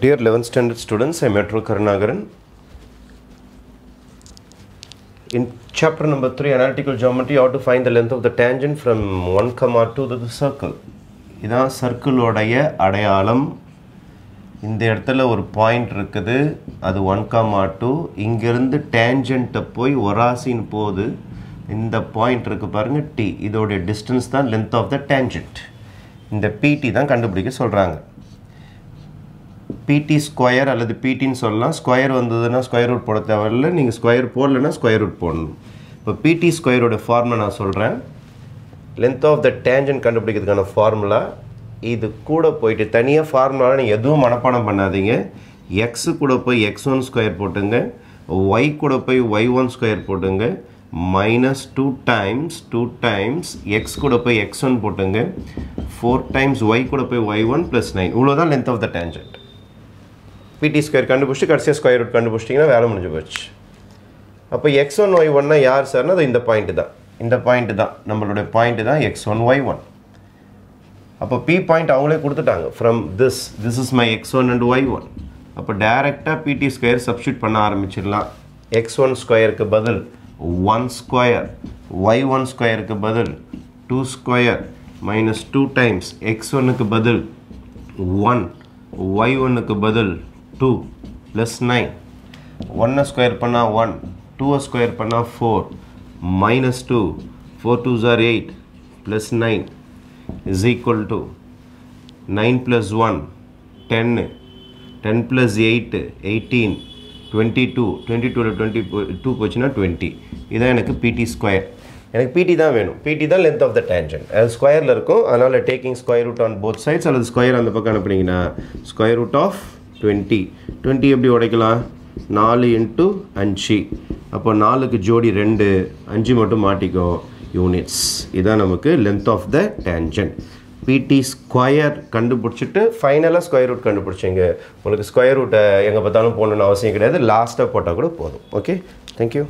Dear 11th standard students, I am Metro Karnagaran. In chapter number 3, analytical geometry, you have to find the length of the tangent from 1 comma 2 to the circle. இதான் சர்க்கிளோடைய அடையாளம் இந்த இடத்துல ஒரு point இருக்குது அது one comma two இங்கேருந்து டேஞ்சண்ட்டை போய் ஒராசின் போது இந்த பாயிண்ட் இருக்குது பாருங்கள் டி இதோடைய டிஸ்டன்ஸ் தான் லென்த் ஆஃப் த டேஞ்சண்ட் இந்த பிடி தான் கண்டுபிடிக்க சொல்கிறாங்க பிடி ஸ்கொயர் அல்லது பிடின்னு சொல்லலாம் ஸ்கொயர் வந்ததுன்னா ஸ்கொயர் ரூட் போட தேவையில்லை. நீங்கள் ஸ்கொயர் போடலைன்னா ஸ்கொயர் ரூட் போடணும். இப்போ பிடி ஸ்கொயரோட ஃபார்முலா நான் சொல்கிறேன் லென்த் ஆஃப் த டேஞ்சன் கண்டுபிடிக்கிறதுக்கான ஃபார்முலா இது கூட போயிட்டு தனியாக ஃபார்முலாவில் நீங்கள் எதுவும் மனப்பாடம் பண்ணாதீங்க. எக்ஸு கூட போய் எக்ஸ் ஒன் ஸ்கொயர் போட்டுங்க. ஒய் கூட போய் ஒய் ஒன் ஸ்கொயர் போட்டுங்க. Minus two times two times X கூட போய் எக்ஸ் ஒன் போட்டுங்க. ஃபோர் டைம்ஸ் ஒய் கூட போய் ஒய் ஒன் ப்ளஸ் நைன் இவ்வளோதான் length of the tangent PT square கண்டுபிடிச்சி கடைசியாக ஸ்கொயர் ரூட் கண்டுபிடிச்சிட்டிங்கன்னா வேலை முடிஞ்சு போச்சு. அப்போ எக்ஸ் ஒன் ஒய் ஒன்னா யார் சார்னா அது இந்த பாயிண்ட்டு தான். இந்த பாயிண்ட்டு தான். நம்மளுடைய பாயிண்ட்டு தான் எக்ஸ் ஒன் ஒய் ஒன் அப்போ பி பாயிண்ட் அவங்களே கொடுத்துட்டாங்க. From this this is my X one and Y one அப்போ டேரெக்டாக பிடி ஸ்கொயர் சப்ஸ்டியூட் பண்ண ஆரம்பிச்சிடலாம். எக்ஸ் ஒன் ஸ்கொயருக்கு பதில் ஒன் ஸ்கொயர் ஒய் ஒன் ஸ்கொயருக்கு பதில் two square minus two times X ஒன்னுக்கு பதில் ஒன் ஒய் ஒன்னுக்கு பதில் டூ ப்ளஸ் நைன் ஒன்னை ஸ்கொயர் பண்ணால் ஒன் டூவை ஸ்கொயர் பண்ணால் four minus two four two jar eight plus nine is equal to nine plus one ten ten plus eight eighteen twenty two twenty டூவில் twenty two போச்சுன்னா 20 இதான் எனக்கு பிடி square எனக்கு பிடி தான் வேணும். பிடி தான் லென்த் ஆஃப் த டேஞ்சன்ட் அது ஸ்கொயரில் இருக்கும். அதனால் taking square root on both sides அல்லது ஸ்கொயர் அந்த பக்கம் அனுப்புனீங்கன்னா square root of twenty twenty எப்படி உடைக்கலாம்? நாலு இன்ட்டு அஞ்சு. அப்போ நாலுக்கு ஜோடி ரெண்டு. அஞ்சு மட்டும் மாட்டிக்கோ. யூனிட்ஸ் இதான் நமக்கு லென்த் ஆஃப் த டேஞ்சன் பிடி ஸ்கொயர் கண்டுபிடிச்சிட்டு ஃபைனலாக ஸ்கொயர் ரூட் கண்டுபிடிச்சிங்க. உங்களுக்கு ஸ்கொயர் ரூட்டை எங்கே பார்த்தாலும் போகணுன்னு அவசியம் கிடையாது. லாஸ்ட்டாக போட்டால் கூட போதும். Okay thank you